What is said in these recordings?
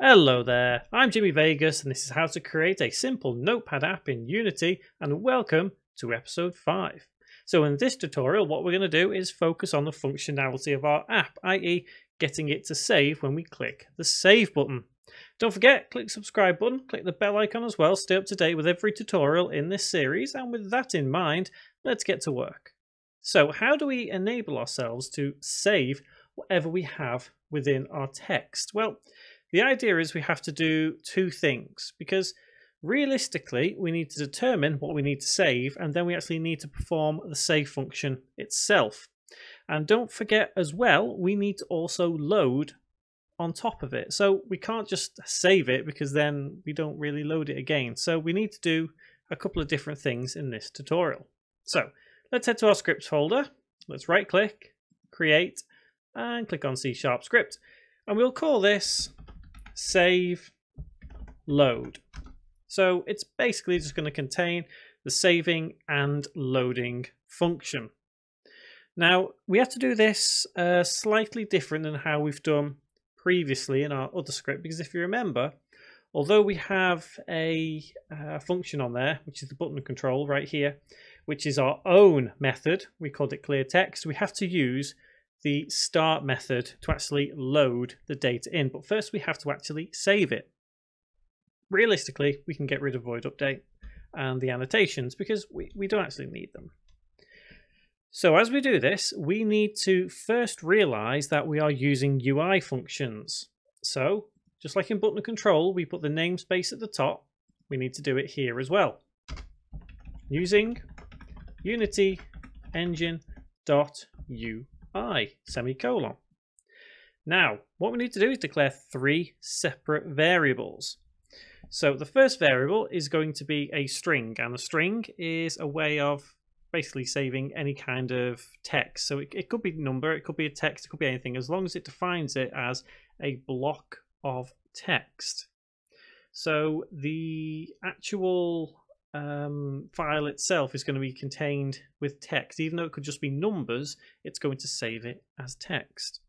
Hello there, I'm Jimmy Vegas and this is how to create a simple notepad app in Unity and welcome to episode 5. So in this tutorial what we're going to do is focus on the functionality of our app, i.e. getting it to save when we click the save button. Don't forget, click subscribe button, click the bell icon as well, stay up to date with every tutorial in this series and with that in mind, let's get to work. So how do we enable ourselves to save whatever we have within our text? Well, the idea is we have to do two things because realistically we need to determine what we need to save and then we actually need to perform the save function itself. And don't forget as well, we need to also load on top of it. So we can't just save it because then we don't really load it again. So we need to do a couple of different things in this tutorial. So let's head to our scripts folder. Let's right click, create, and click on C Sharp script. And we'll call this save load. So it's basically just going to contain the saving and loading function. Now we have to do this uh, slightly different than how we've done previously in our other script because if you remember although we have a uh, function on there which is the button control right here which is our own method we called it clear text we have to use the start method to actually load the data in but first we have to actually save it realistically we can get rid of void update and the annotations because we, we don't actually need them so as we do this, we need to first realize that we are using UI functions. So just like in button control, we put the namespace at the top. We need to do it here as well. Using Unity engine dot UI semicolon. Now, what we need to do is declare three separate variables. So the first variable is going to be a string, and a string is a way of basically saving any kind of text. So it, it could be number, it could be a text, it could be anything, as long as it defines it as a block of text. So the actual um, file itself is going to be contained with text. Even though it could just be numbers, it's going to save it as text.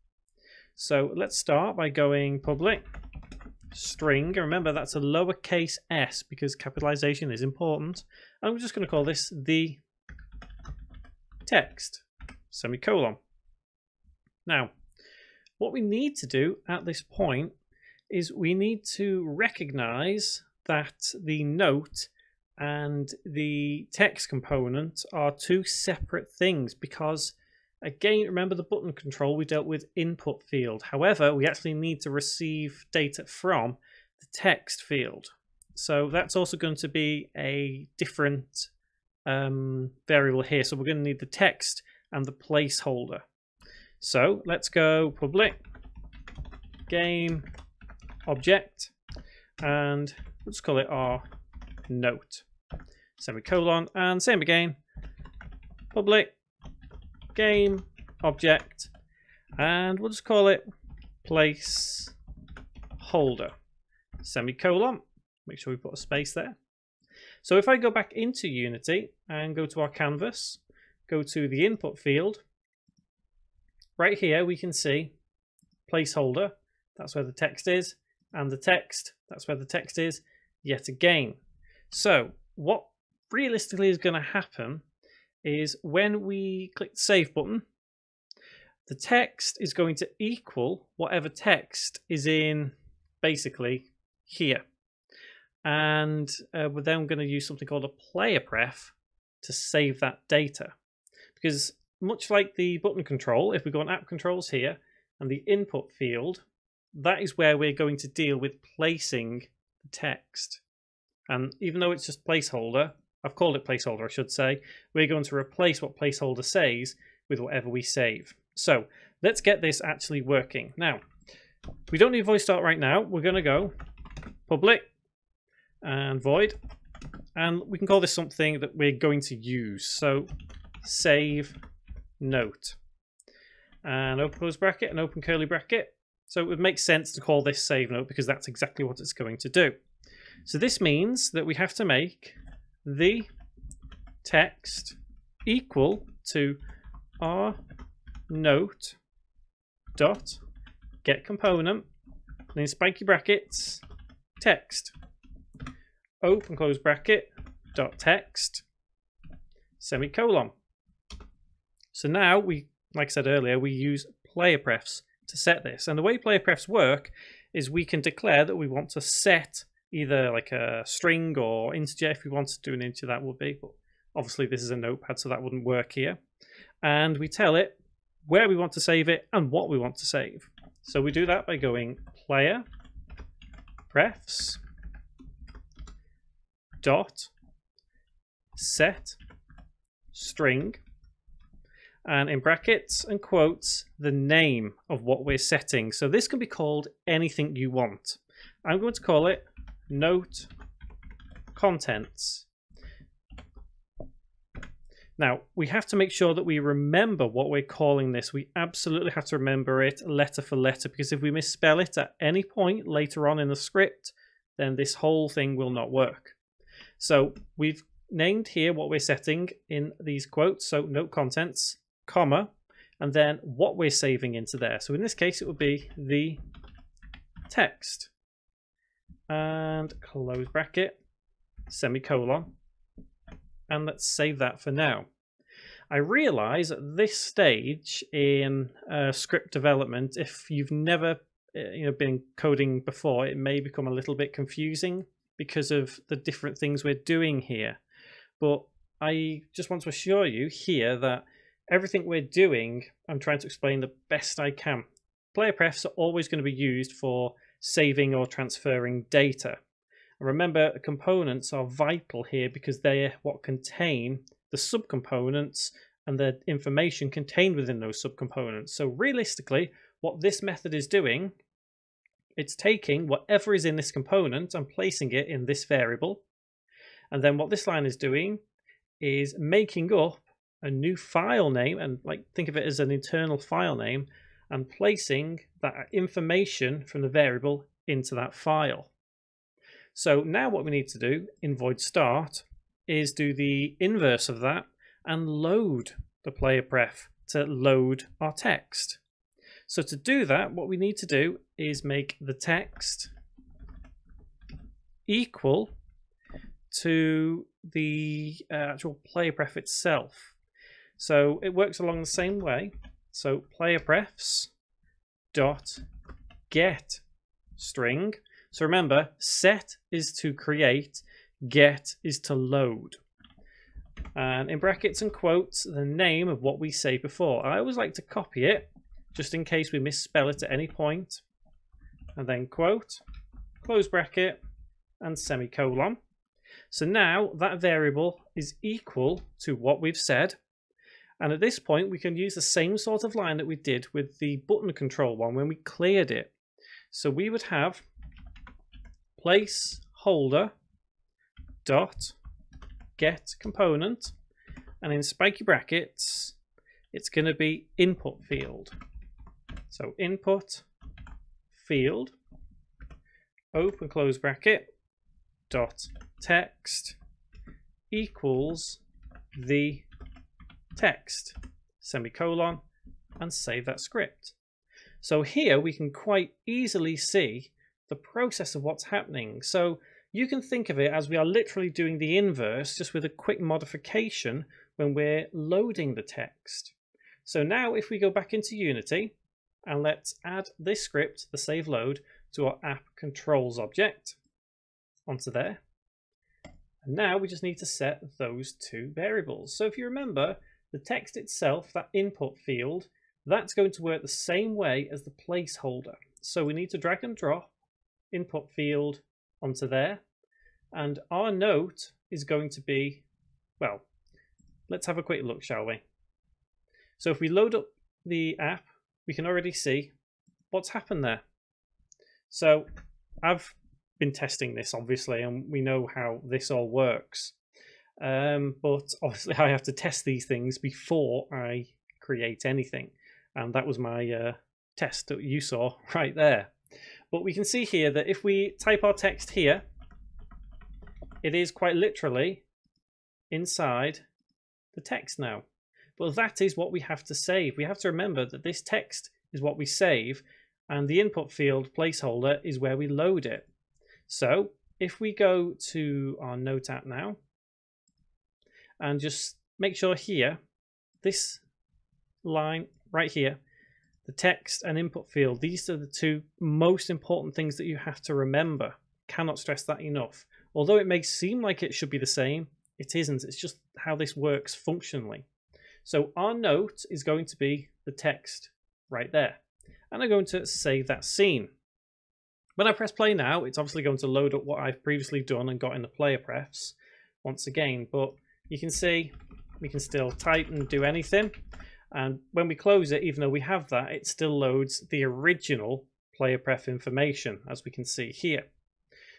So let's start by going public string. Remember, that's a lowercase s because capitalization is important. I'm just going to call this the text, semicolon. Now, what we need to do at this point is we need to recognize that the note and the text component are two separate things because again remember the button control we dealt with input field however we actually need to receive data from the text field so that's also going to be a different um, variable here. So we're going to need the text and the placeholder. So let's go public game object and let's call it our note semicolon and same again. Public game object and we'll just call it place holder semicolon make sure we put a space there. So if I go back into Unity and go to our canvas, go to the input field, right here we can see placeholder, that's where the text is, and the text, that's where the text is yet again. So what realistically is going to happen is when we click the save button, the text is going to equal whatever text is in basically here. And uh, we're then going to use something called a player pref to save that data. Because much like the button control if we go on app controls here and the input field that is where we're going to deal with placing the text and even though it's just placeholder I've called it placeholder I should say we're going to replace what placeholder says with whatever we save so let's get this actually working now we don't need void start right now we're going to go public and void. And we can call this something that we're going to use. So save note. And open close bracket and open curly bracket. So it would make sense to call this save note because that's exactly what it's going to do. So this means that we have to make the text equal to our note dot get component and in spiky brackets, text. Open close bracket, dot text, semicolon. So now we, like I said earlier, we use player prefs to set this. And the way player prefs work is we can declare that we want to set either like a string or integer if we want to do an integer that would be but obviously this is a notepad so that wouldn't work here. And we tell it where we want to save it and what we want to save. So we do that by going player prefs dot set string and in brackets and quotes the name of what we're setting. So this can be called anything you want. I'm going to call it note contents now, we have to make sure that we remember what we're calling this. We absolutely have to remember it letter for letter because if we misspell it at any point later on in the script, then this whole thing will not work. So we've named here what we're setting in these quotes. So note contents, comma, and then what we're saving into there. So in this case, it would be the text and close bracket, semicolon, and let's save that for now. I realize at this stage in uh, script development, if you've never uh, you know been coding before, it may become a little bit confusing because of the different things we're doing here. But I just want to assure you here that everything we're doing, I'm trying to explain the best I can. Player prefs are always going to be used for saving or transferring data. And remember, components are vital here because they are what contain the subcomponents and the information contained within those subcomponents. So realistically, what this method is doing, it's taking whatever is in this component and placing it in this variable. And then what this line is doing is making up a new file name and like think of it as an internal file name and placing that information from the variable into that file. So now what we need to do in void start is do the inverse of that and load the player pref to load our text. So to do that, what we need to do is make the text equal to the uh, actual player pref itself. So it works along the same way. So player prefs dot get string so remember, set is to create, get is to load. And in brackets and quotes, the name of what we say before. I always like to copy it, just in case we misspell it at any point. And then quote, close bracket, and semicolon. So now that variable is equal to what we've said. And at this point, we can use the same sort of line that we did with the button control one when we cleared it. So we would have placeholder dot get component and in spiky brackets it's going to be input field so input field open close bracket dot text equals the text semicolon and save that script so here we can quite easily see the process of what's happening. So you can think of it as we are literally doing the inverse, just with a quick modification when we're loading the text. So now if we go back into Unity and let's add this script, the save load, to our app controls object onto there. And now we just need to set those two variables. So if you remember, the text itself, that input field, that's going to work the same way as the placeholder. So we need to drag and drop input field onto there. And our note is going to be, well, let's have a quick look, shall we? So if we load up the app, we can already see what's happened there. So I've been testing this, obviously, and we know how this all works. Um, but obviously, I have to test these things before I create anything. And that was my uh, test that you saw right there. But we can see here that if we type our text here, it is quite literally inside the text now. But that is what we have to save. We have to remember that this text is what we save and the input field placeholder is where we load it. So if we go to our Note app now and just make sure here, this line right here, the text and input field, these are the two most important things that you have to remember. Cannot stress that enough. Although it may seem like it should be the same, it isn't. It's just how this works functionally. So our note is going to be the text right there and I'm going to save that scene. When I press play now, it's obviously going to load up what I've previously done and got in the player prefs once again, but you can see we can still type and do anything. And when we close it, even though we have that, it still loads the original player pref information, as we can see here.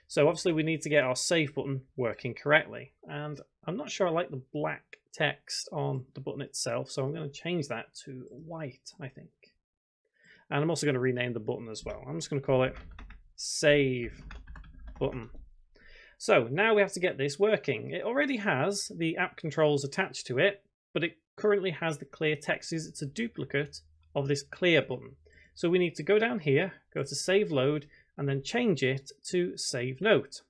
So obviously we need to get our save button working correctly. And I'm not sure I like the black text on the button itself, so I'm going to change that to white, I think. And I'm also going to rename the button as well. I'm just going to call it Save Button. So now we have to get this working. It already has the app controls attached to it, but it currently has the clear text. It's a duplicate of this clear button. So we need to go down here, go to Save Load, and then change it to Save Note.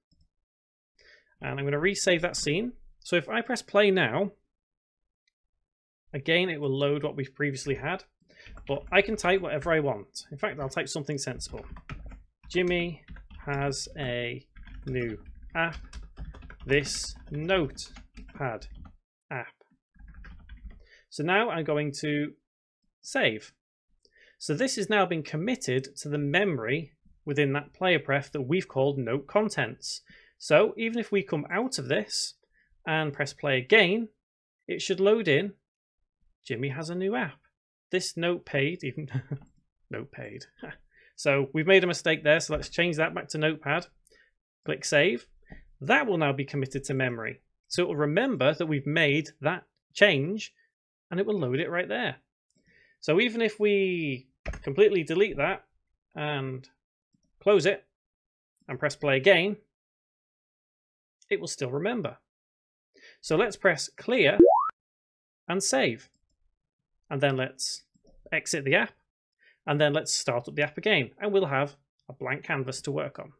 And I'm going to resave that scene. So if I press play now, again, it will load what we've previously had. But I can type whatever I want. In fact, I'll type something sensible. Jimmy has a new app. This notepad app. So now I'm going to save. So this has now been committed to the memory within that player pref that we've called note contents. So even if we come out of this and press play again, it should load in Jimmy has a new app this note paid, even note paid. so we've made a mistake there. So let's change that back to notepad. Click save. That will now be committed to memory. So it will remember that we've made that change and it will load it right there. So even if we completely delete that and close it and press play again, it will still remember. So let's press clear and save and then let's exit the app and then let's start up the app again and we'll have a blank canvas to work on.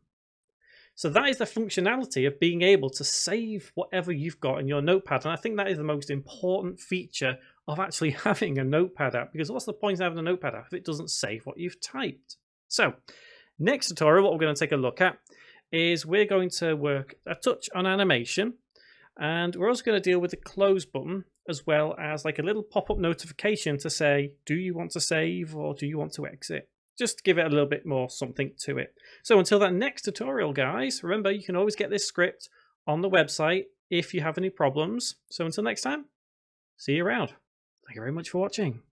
So that is the functionality of being able to save whatever you've got in your notepad. And I think that is the most important feature of actually having a notepad app because what's the point of having a notepad app if it doesn't save what you've typed? So next tutorial, what we're going to take a look at is we're going to work a touch on animation and we're also going to deal with the close button as well as like a little pop-up notification to say, do you want to save or do you want to exit? Just give it a little bit more something to it. So until that next tutorial, guys, remember you can always get this script on the website if you have any problems. So until next time, see you around. Thank you very much for watching.